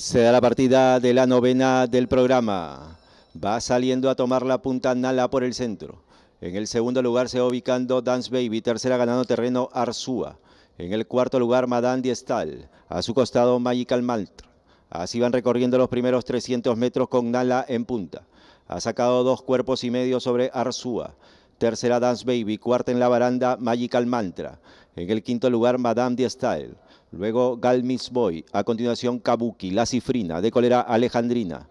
Se da la partida de la novena del programa. Va saliendo a tomar la punta Nala por el centro. En el segundo lugar se va ubicando Dance Baby. Tercera ganando terreno Arzúa. En el cuarto lugar Madame Diestal. A su costado Magical Maltra. Así van recorriendo los primeros 300 metros con Nala en punta. Ha sacado dos cuerpos y medio sobre Arzúa. Tercera Dance Baby. Cuarta en la baranda Magical Mantra. En el quinto lugar Madame Diestal. Luego Galmis Boy. A continuación Kabuki, La Cifrina, de Colera Alejandrina.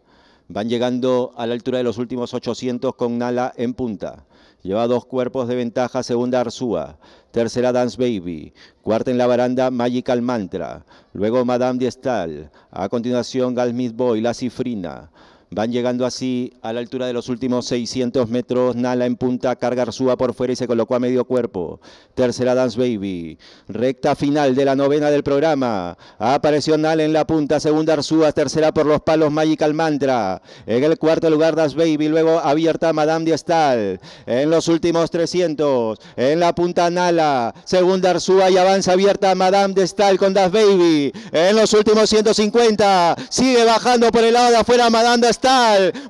Van llegando a la altura de los últimos 800 con Nala en punta. Lleva dos cuerpos de ventaja, segunda Arzúa. Tercera Dance Baby. Cuarta en la baranda Magical Mantra. Luego Madame Diestal. A continuación Galmis Boy, La Cifrina. Van llegando así a la altura de los últimos 600 metros. Nala en punta, carga Arzúa por fuera y se colocó a medio cuerpo. Tercera Dance Baby. Recta final de la novena del programa. Apareció Nala en la punta, segunda Arzúa, tercera por los palos Magical Mantra. En el cuarto lugar Dance Baby, luego abierta Madame Diestal. En los últimos 300. En la punta Nala. Segunda Arzúa y avanza abierta Madame Diestal con Dance Baby. En los últimos 150. Sigue bajando por el lado de afuera Madame Diestal.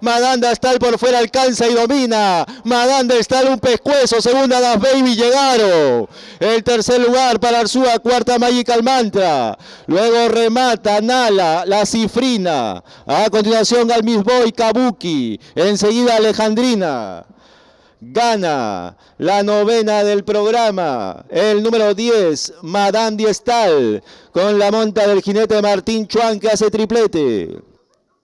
Madanda Stal por fuera alcanza y domina. Madanda Stal un pescuezo. Segunda Das Baby llegaron. El tercer lugar para Arzúa. Cuarta Magical Mantra. Luego remata Nala, la cifrina. A continuación Galmis Boy, Kabuki. Enseguida Alejandrina gana la novena del programa, el número 10, Madame Diestal, con la monta del jinete Martín Chuan que hace triplete.